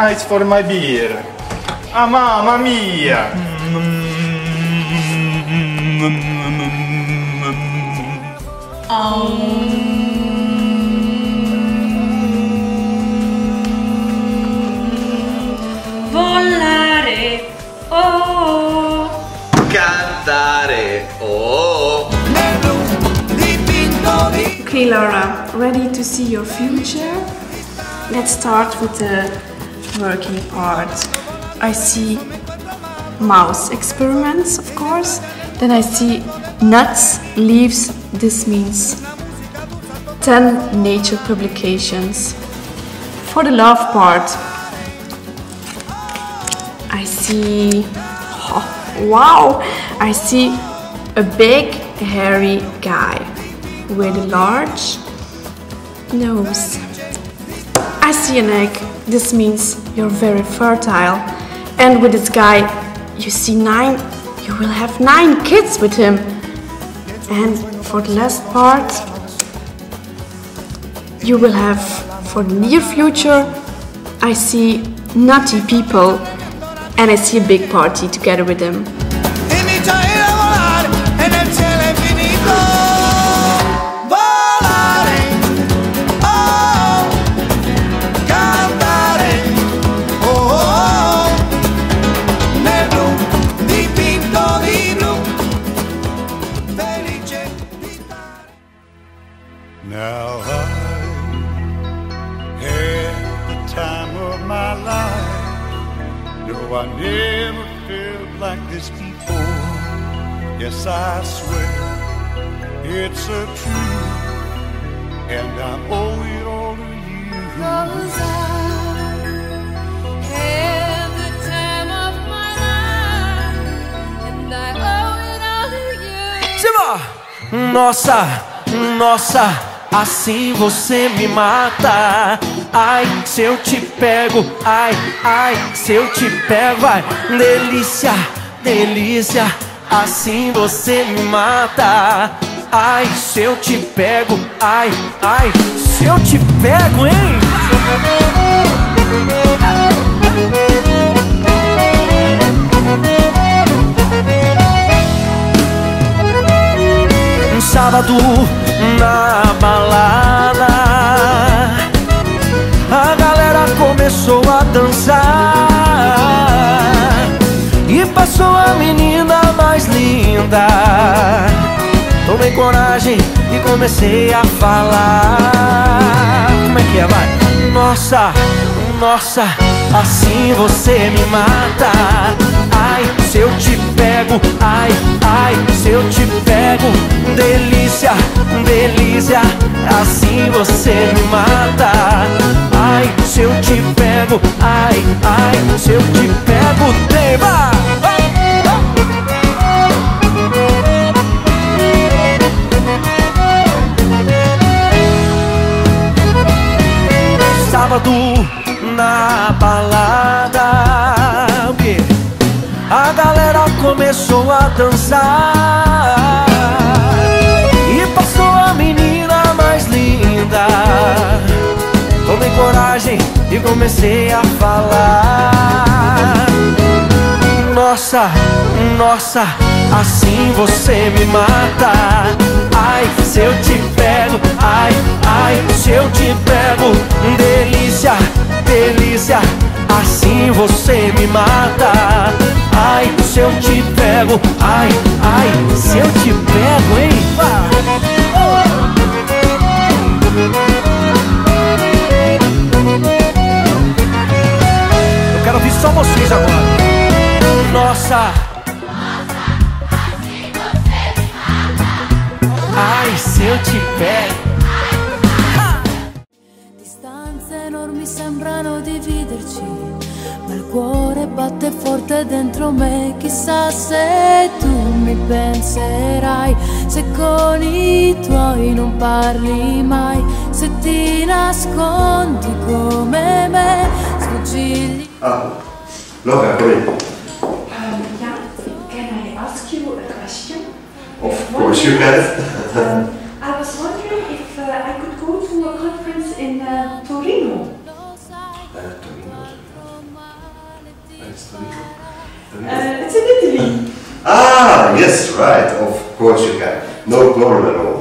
ice for my beer. Ah, mamma mia. Volare! Oh! Cantare. Oh. Okay, Laura, ready to see your future? Let's start with the working part. I see mouse experiments, of course. Then I see nuts, leaves. This means 10 nature publications. For the love part, I see. oh, wow! I see a big hairy guy with a large nose. I see an egg. This means you're very fertile. And with this guy, you see nine. You will have nine kids with him. And for the last part, you will have for the near future. I see nutty people, and I see a big party together with them. Yes, I swear it's a truth, and I owe it all to you. Cause I had the time of my life And I owe it all to you Simba! Nossa, nossa, assim você me mata. Ai, se eu te pego, ai, ai, se eu te pego, ai, delícia, delícia, assim você me mata. Ai, se eu te pego, ai, ai, se eu te pego, hein? Um sábado linda Tomei coragem e comecei a falar. Como é que é, vai? Nossa, nossa, assim você me mata. Ai, se eu te pego, ai, ai, se eu te pego. Delícia, delícia, assim você me mata. Ai, se eu te pego, ai, ai, se eu te pego Tema! E passou a menina mais linda. Tomei coragem e comecei a falar. Nossa, nossa, assim você me mata. Ai, se eu te pego, ai, ai, se eu te pego Delícia, delícia, assim você me mata Ai, se eu te pego, ai, ai, se eu te pego, hein? Eu quero ouvir só vocês agora. Nossa. Ai, se eu te pego. Batte forte dentro me. Chissà se tu mi penserai, se con i tuoi non parli mai, se ti nascondi come me, sfuggi Ah, Laura, come. Um, yeah, can I ask you a question? Of course you can. Um, I was wondering if uh, I could go to a conference in uh, Torino. Where is Torino? Torino? Uh, it's in Italy. Ah, yes, right. Of course you can. No problem at all.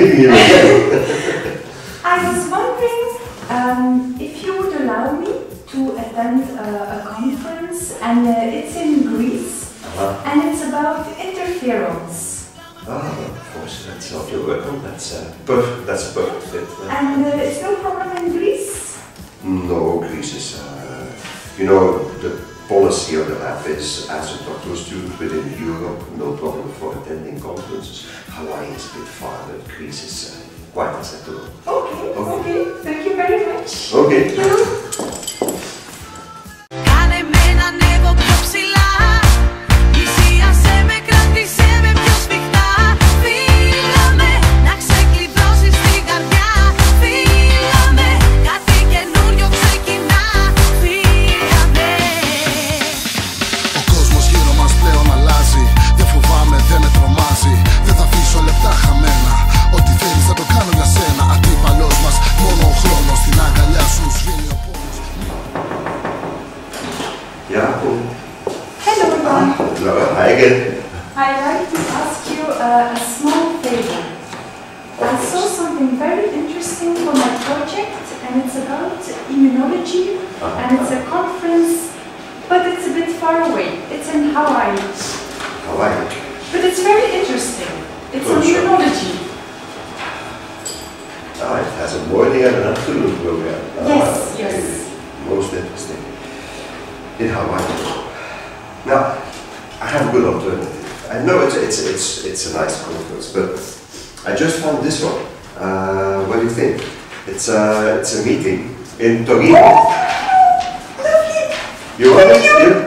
Meeting you. I was wondering um, if you would allow me to attend a, a conference, and uh, it's in Greece, Uh-huh. and it's about interference. Ah, of course, that's not your welcome. That's uh, perfect. That's a perfect fit. Uh, a doctoral student within Europe, no problem for attending conferences. Hawaii is a bit far, but Greece is uh, quite acceptable. Okay, Okay. okay, thank you very much. Okay. Now, I have a good alternative. I know it's, it's, it's, it's a nice conference, but I just found this one. Uh, what do you think? It's a, it's a meeting in Torino. You want it?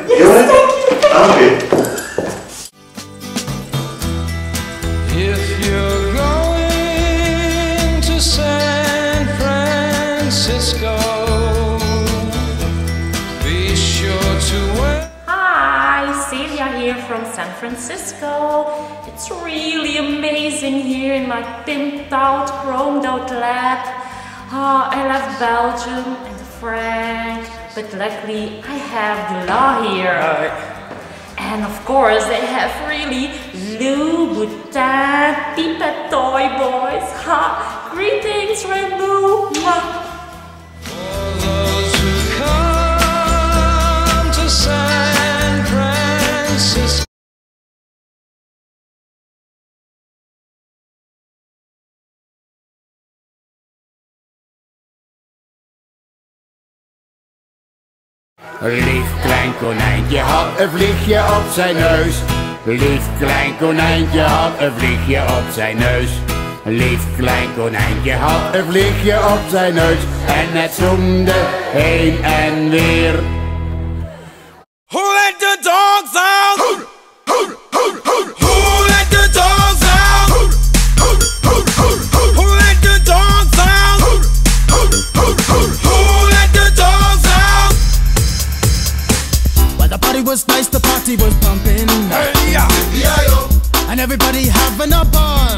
Francisco. It's really amazing here in my pimped out, chromed out lab. Ah, I love Belgium and Frank, but luckily I have the law here. And of course, they have really Louboutin Pipette Toy Boys. Ha! Greetings, Rainbow! Lief klein konijntje had een vliegje op zijn neus. Lief klein konijntje had een vliegje op zijn neus. Lief klein konijntje had een vliegje op zijn neus. En het zoemde heen en weer. Who let the dogs out? Who let the dogs out? Who let the dogs out? Party was nice, the party was pumping. And everybody having a ball.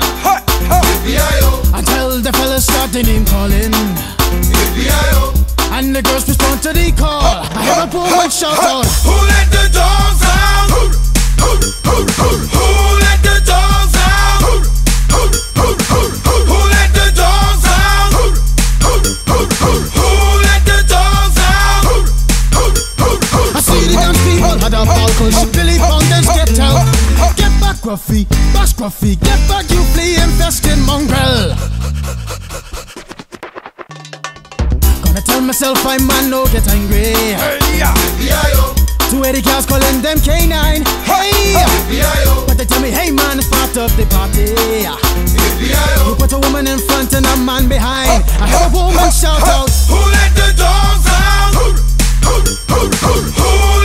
Until the fellas started name calling. And the girls respond to the call. I hear a woman shout out. Who let the dogs out? Who who, who, who, who let the dogs out? Who let had a ball cause Billy Fountains get out. Get back, Gruffy, bash Gruffy, get back, you flea infested mongrel. Gonna tell myself I'm man, no get angry. Two eighty cars calling them K9. Hey, but they tell me, hey man, it's part of the party. You put a woman in front and a man behind. I heard a woman shout out. Who let the dogs out? Who let the dogs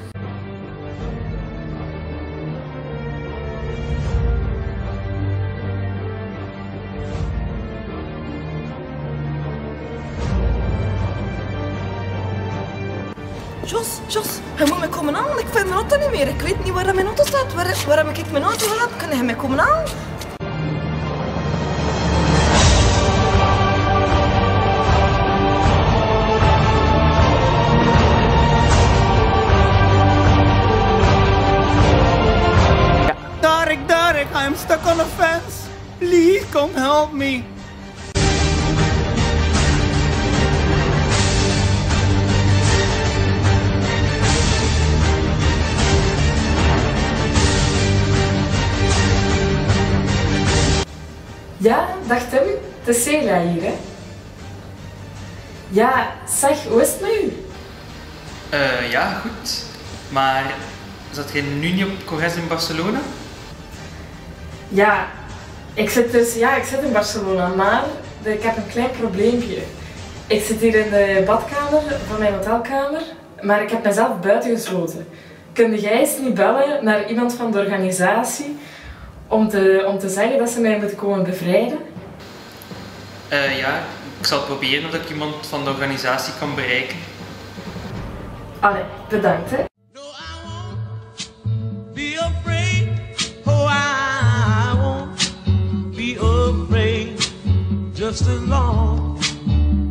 Jos, hij moet me komen aan. Ik vind mijn auto niet meer. Ik weet niet waar mijn auto staat. Waar, waar heb ik mijn auto gelaten? Kun je mij komen aan? Derek, Derek, I'm stuck on a fence. Please come help me. Ja, dag Tim. Het is Celia hier, hè. Ja, zeg, hoe is het met u? Eh, ja, goed. Maar zat jij nu niet op het congres in Barcelona? Ja, ik zit dus, ja, ik zit in Barcelona, maar ik heb een klein probleempje. Ik zit hier in de badkamer van mijn hotelkamer, maar ik heb mezelf buiten gesloten. Kun jij eens niet bellen naar iemand van de organisatie om te, om te zeggen dat ze mij moeten komen bevrijden? Eh, ja, ik zal proberen dat ik iemand van de organisatie kan bereiken. Allee, bedankt hè. Be afraid. Oh, I won't be afraid. Just as long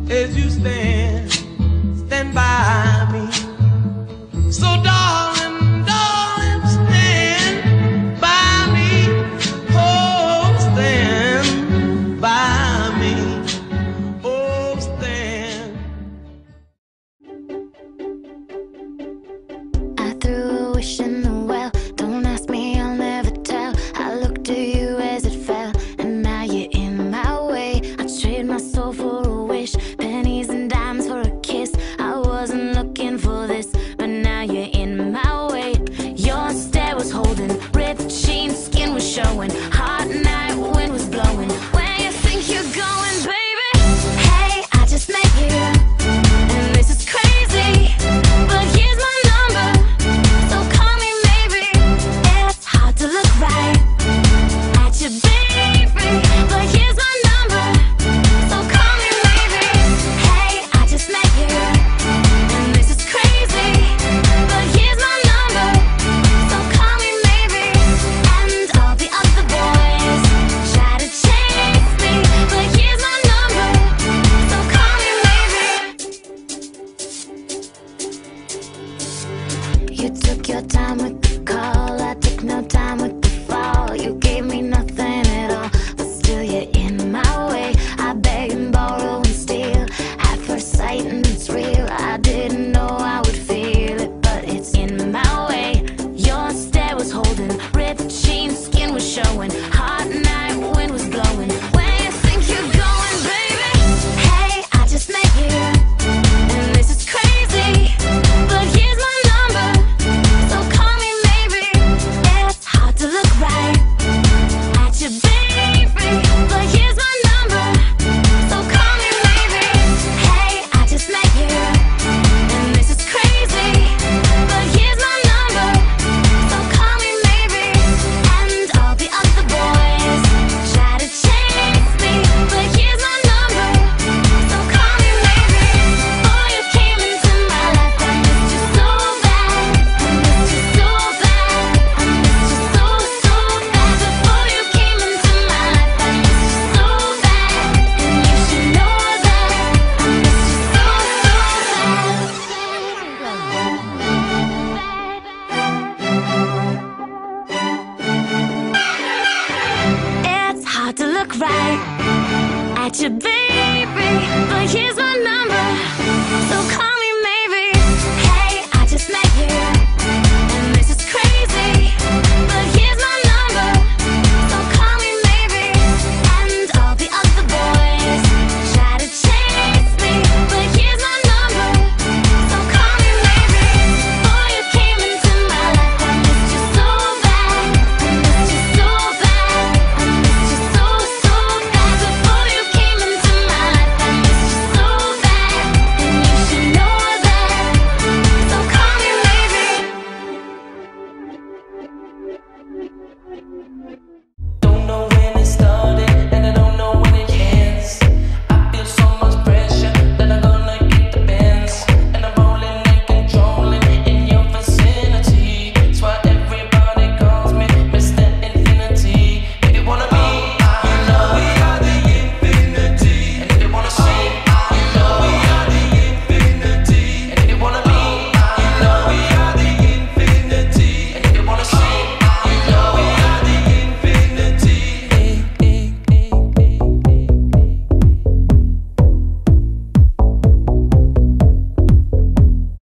as you stand, stand by me. So, darling, To you